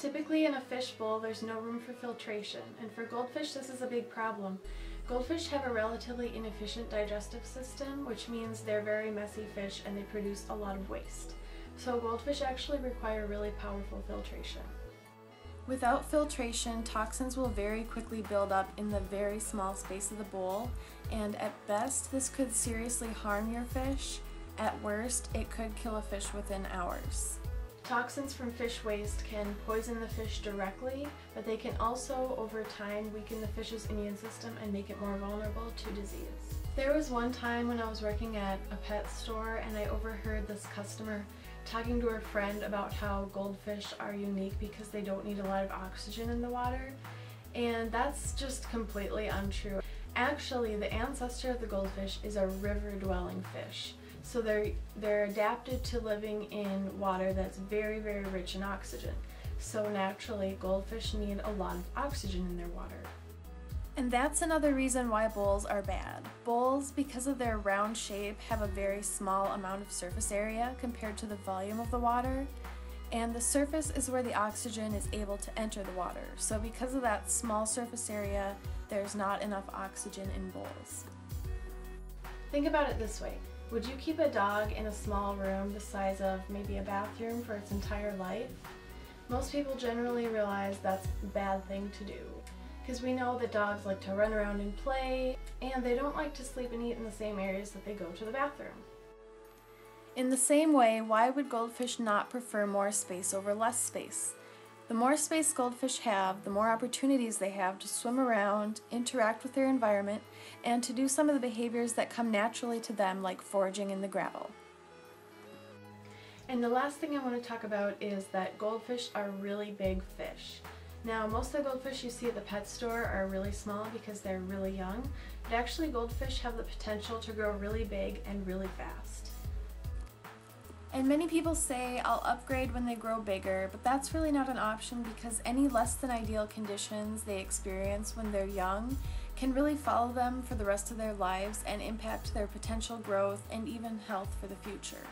Typically in a fish bowl there's no room for filtration and for goldfish this is a big problem. Goldfish have a relatively inefficient digestive system which means they're very messy fish and they produce a lot of waste. So goldfish actually require really powerful filtration. Without filtration, toxins will very quickly build up in the very small space of the bowl, and at best, this could seriously harm your fish. At worst, it could kill a fish within hours. Toxins from fish waste can poison the fish directly, but they can also, over time, weaken the fish's immune system and make it more vulnerable to disease. There was one time when I was working at a pet store and I overheard this customer talking to her friend about how goldfish are unique because they don't need a lot of oxygen in the water. And that's just completely untrue. Actually, the ancestor of the goldfish is a river-dwelling fish. So they're, they're adapted to living in water that's very, very rich in oxygen. So naturally, goldfish need a lot of oxygen in their water. And that's another reason why bowls are bad. Bowls, because of their round shape, have a very small amount of surface area compared to the volume of the water, and the surface is where the oxygen is able to enter the water. So because of that small surface area, there's not enough oxygen in bowls. Think about it this way. Would you keep a dog in a small room the size of maybe a bathroom for its entire life? Most people generally realize that's a bad thing to do because we know that dogs like to run around and play, and they don't like to sleep and eat in the same areas that they go to the bathroom. In the same way, why would goldfish not prefer more space over less space? The more space goldfish have, the more opportunities they have to swim around, interact with their environment, and to do some of the behaviors that come naturally to them like foraging in the gravel. And the last thing I want to talk about is that goldfish are really big fish. Now most of the goldfish you see at the pet store are really small because they're really young, but actually goldfish have the potential to grow really big and really fast. And many people say I'll upgrade when they grow bigger, but that's really not an option because any less than ideal conditions they experience when they're young can really follow them for the rest of their lives and impact their potential growth and even health for the future.